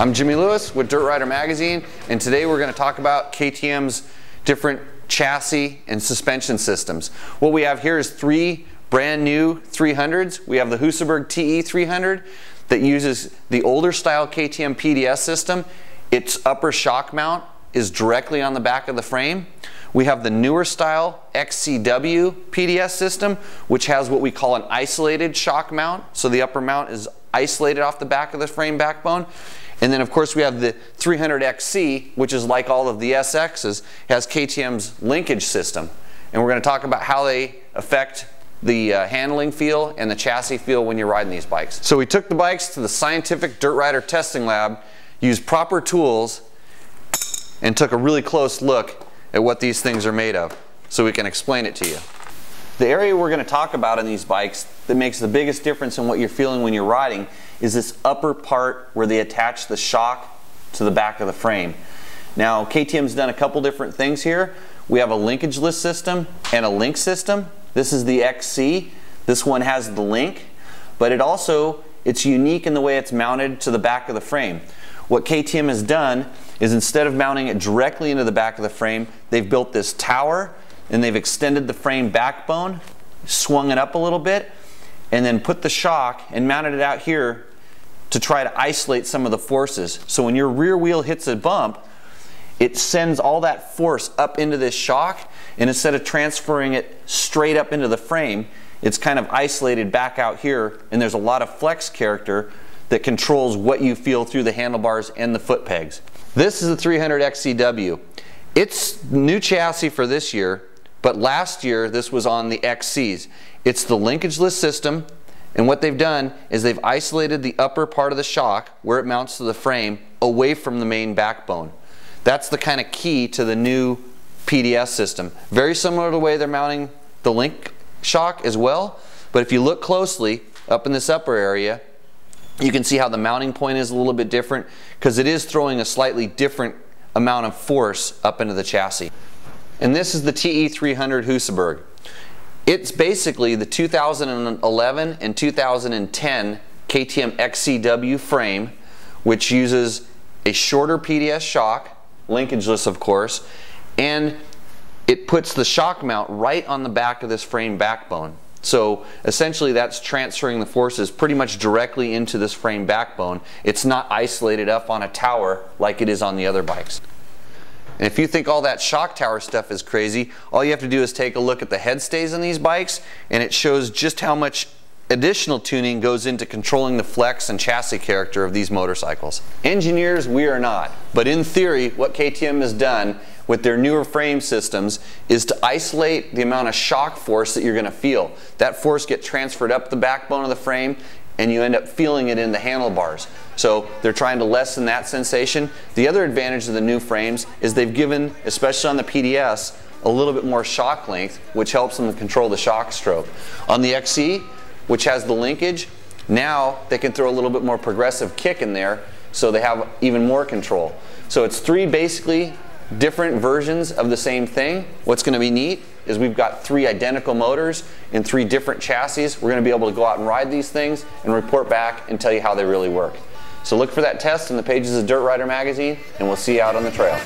I'm Jimmy Lewis with Dirt Rider Magazine, and today we're going to talk about KTM's different chassis and suspension systems. What we have here is three brand new 300s. We have the Husaberg TE 300 that uses the older style KTM PDS system. Its upper shock mount is directly on the back of the frame. We have the newer style XCW PDS system, which has what we call an isolated shock mount. So the upper mount is isolated off the back of the frame backbone. And then of course we have the 300XC, which is like all of the SXs, has KTM's linkage system. And we're going to talk about how they affect the uh, handling feel and the chassis feel when you're riding these bikes. So we took the bikes to the Scientific Dirt Rider Testing Lab, used proper tools, and took a really close look at what these things are made of so we can explain it to you. The area we're going to talk about in these bikes that makes the biggest difference in what you're feeling when you're riding is this upper part where they attach the shock to the back of the frame. Now KTM's done a couple different things here. We have a linkageless system and a link system. This is the XC. This one has the link, but it also, it's unique in the way it's mounted to the back of the frame. What KTM has done is instead of mounting it directly into the back of the frame, they've built this tower and they've extended the frame backbone, swung it up a little bit, and then put the shock and mounted it out here to try to isolate some of the forces. So when your rear wheel hits a bump, it sends all that force up into this shock, and instead of transferring it straight up into the frame, it's kind of isolated back out here, and there's a lot of flex character that controls what you feel through the handlebars and the foot pegs. This is the 300 XCW. It's new chassis for this year, but last year this was on the XCs. It's the linkageless system, and what they've done is they've isolated the upper part of the shock where it mounts to the frame away from the main backbone. That's the kind of key to the new PDS system. Very similar to the way they're mounting the link shock as well, but if you look closely up in this upper area, you can see how the mounting point is a little bit different because it is throwing a slightly different amount of force up into the chassis. And this is the TE300 Husaberg. It's basically the 2011 and 2010 KTM XCW frame, which uses a shorter PDS shock, linkageless of course, and it puts the shock mount right on the back of this frame backbone. So essentially that's transferring the forces pretty much directly into this frame backbone. It's not isolated up on a tower like it is on the other bikes. And if you think all that shock tower stuff is crazy, all you have to do is take a look at the head stays on these bikes and it shows just how much additional tuning goes into controlling the flex and chassis character of these motorcycles. Engineers, we are not. But in theory, what KTM has done with their newer frame systems is to isolate the amount of shock force that you're going to feel. That force gets transferred up the backbone of the frame and you end up feeling it in the handlebars. So they're trying to lessen that sensation. The other advantage of the new frames is they've given, especially on the PDS, a little bit more shock length, which helps them control the shock stroke. On the XC, which has the linkage, now they can throw a little bit more progressive kick in there so they have even more control. So it's three basically different versions of the same thing. What's going to be neat is we've got three identical motors in three different chassis. We're going to be able to go out and ride these things and report back and tell you how they really work. So look for that test in the pages of Dirt Rider magazine and we'll see you out on the trail.